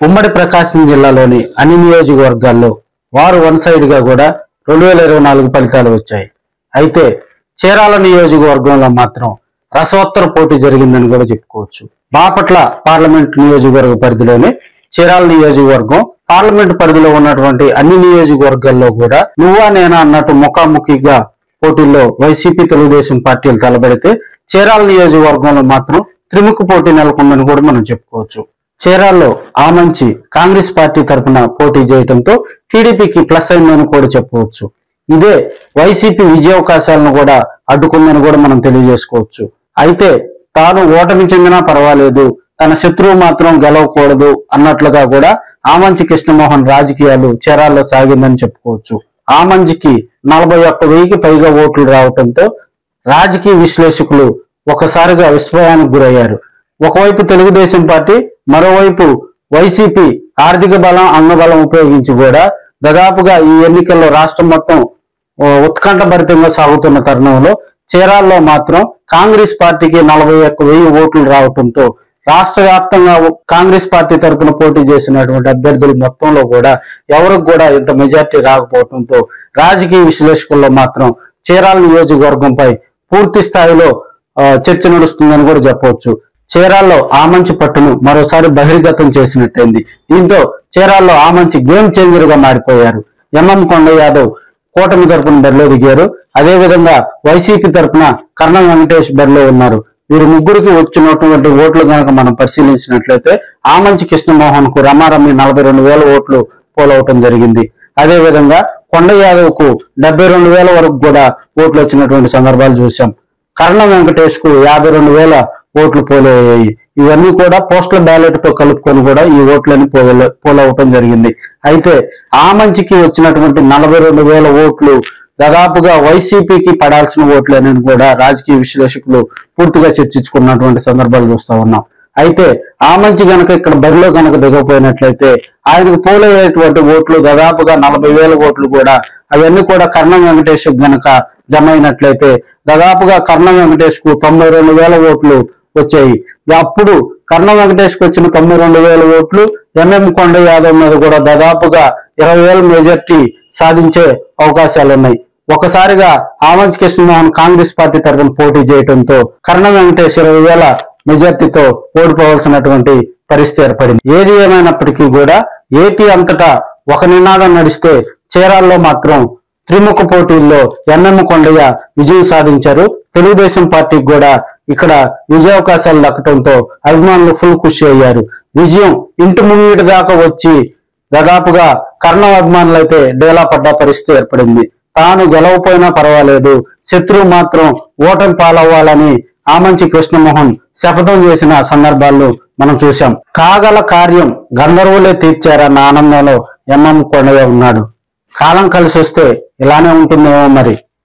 ఉమ్మడి ప్రకాశం జిల్లాలోని అన్ని నియోజకవర్గాల్లో వారు వన్ సైడ్గా కూడా రెండు వేల ఇరవై నాలుగు ఫలితాలు వచ్చాయి. అయితే చీరాల నియోజకవర్గంలో మాత్రం రసవత్తర పోటీ జరిగిందని కూడా చెప్పుకోవచ్చు. బాపట్ల పార్లమెంట్ నియోజకవర్గ పరిధిలోనే చీరాల నియోజకవర్గం పార్లమెంట్ పరిధిలో ఉన్నటువంటి అన్ని నియోజకవర్గాల్లో కూడా నువ్వా నేనా అన్నట్టు ముఖాముఖిగా పోటీల్లో వైసీపీ తెలుగుదేశం పార్టీలు తలబడితే చీరాల నియోజకవర్గంలో మాత్రం త్రిముఖ పోటీ నెలకొందని కూడా మనం చెప్పుకోవచ్చు. చీరాల్లో ఆమంచి కాంగ్రెస్ పార్టీ తరఫున పోటీ చేయడంతో టీడీపీకి ప్లస్ అయిందని కూడా చెప్పవచ్చు. ఇదే వైసీపీ విజయావకాశాలను కూడా అడ్డుకుందని కూడా మనం తెలియజేసుకోవచ్చు. అయితే తాను ఓటమి చెందినా పర్వాలేదు తన శత్రువు మాత్రం గెలవకూడదు అన్నట్లుగా కూడా ఆమంచి కృష్ణమోహన్ రాజకీయాలు చీరాల్లో సాగిందని చెప్పుకోవచ్చు. ఆమంచికి నలభై ఒక్క వెయ్యికి పైగా ఓట్లు రావడంతో రాజకీయ విశ్లేషకులు ఒకసారిగా విస్మయానికి గురయ్యారు. ఒకవైపు తెలుగుదేశం పార్టీ మరోవైపు వైసీపీ ఆర్థిక బలం అంగబలం ఉపయోగించి కూడా దాదాపుగా ఈ ఎన్నికల్లో రాష్ట్రం మొత్తం ఉత్కంఠభరితంగా సాగుతున్న తరుణంలో చీరాల్లో మాత్రం కాంగ్రెస్ పార్టీకి నలభై ఒక్క వెయ్యి ఓట్లు రావడంతో రాష్ట్ర వ్యాప్తంగా కాంగ్రెస్ పార్టీ తరపున పోటీ చేసినటువంటి అభ్యర్థులు మొత్తంలో కూడా ఎవరికి కూడా ఇంత మెజార్టీ రాకపోవడంతో రాజకీయ విశ్లేషకుల్లో మాత్రం చీరాల నియోజకవర్గంపై పూర్తి స్థాయిలో చర్చ నడుస్తుందని కూడా చెప్పవచ్చు. చీరాల్లో ఆమంచి పట్టును మరోసారి బహిర్గతం చేసినట్టయింది. దీంతో చీరాల్లో ఆమంచి గేమ్ చేంజర్గా మారిపోయారు. ఎంఎం కొండ యాదవ్ కూటమి తరపున బరిలో దిగారు. అదేవిధంగా వైసీపీ తరపున కర్ణం వెంకటేష్ బరిలో ఉన్నారు. వీరు ముగ్గురికి వచ్చినటువంటి ఓట్లు కనుక మనం పరిశీలించినట్లయితే ఆమంచి కృష్ణమోహన్కు రమారమ్మి నలభై రెండు వేల ఓట్లు పోలవటం జరిగింది. అదేవిధంగా కొండ యాదవ్కు డెబ్బై రెండు వేల వరకు కూడా ఓట్లు వచ్చినటువంటి సందర్భాలు చూశాం. కర్ణ వెంకటేష్కు యాభై రెండు వేల ఓట్లు పోలయ్యాయి. ఇవన్నీ కూడా పోస్టల్ బ్యాలెట్తో కలుపుకొని కూడా ఈ ఓట్లని పోల పోలవటం జరిగింది. అయితే ఆ మంచికి వచ్చినటువంటి నలభై రెండు వేల ఓట్లు దాదాపుగా వైసీపీకి పడాల్సిన ఓట్లు అనేది కూడా రాజకీయ విశ్లేషకులు పూర్తిగా చర్చించుకున్నటువంటి సందర్భాలు చూస్తూ ఉన్నాం. అయితే ఆ మంచి గనక ఇక్కడ బరిలో గనక దిగపోయినట్లయితే ఆయనకు పోలయ్యేటువంటి ఓట్లు దాదాపుగా నలభై వేల ఓట్లు కూడా అవన్నీ కూడా కర్ణం వెంకటేష్ గనక జమ అయినట్లయితే దాదాపుగా కర్ణం వెంకటేష్కు తొంభై రెండు వేల ఓట్లు వచ్చాయి. అప్పుడు కర్ణ వెంకటేష్ వచ్చిన తొమ్మిది రెండు వేల ఓట్లు ఎంఎం కొండ యాదవ్ మీద కూడా దాదాపుగా ఇరవై వేల మెజార్టీ సాధించే అవకాశాలు ఉన్నాయి. ఒకసారిగా ఆమంచి కృష్ణమోహన్ కాంగ్రెస్ పార్టీ తరఫున పోటీ చేయడంతో కర్ణ వెంకటేష్ ఇరవై వేల మెజార్టీతో ఓడిపోవాల్సినటువంటి పరిస్థితి ఏర్పడింది. ఏది ఏమైనప్పటికీ కూడా ఏపీ అంతటా ఒక నినాదం నడిస్తే చీరాల్లో మాత్రం త్రిముఖ పోటీల్లో ఎన్ఎం కొండయ్య విజయం సాధించారు. తెలుగుదేశం పార్టీకి కూడా ఇక్కడ విజయావకాశాలు దక్కడంతో అభిమానులు ఫుల్ ఖుషి అయ్యారు. విజయం ఇంటి ముంగిటి దాకా వచ్చి దాదాపుగా కర్ణ అభిమానులు అయితే డేలా పడ్డ పరిస్థితి ఏర్పడింది. తాను గెలవపోయినా పర్వాలేదు. శత్రువు మాత్రం ఓటమి పాలవ్వాలని ఆమంచి కృష్ణమోహన్ శపథం చేసిన సందర్భాలు మనం చూశాం. కాగల కార్యం గంధర్వులే తీర్చారన్న ఆనందంలో ఎంఎం కొండయ్య ఉన్నాడు. కాలం కలిసి వస్తే ఇలానే ఉంటుందేమో మరి.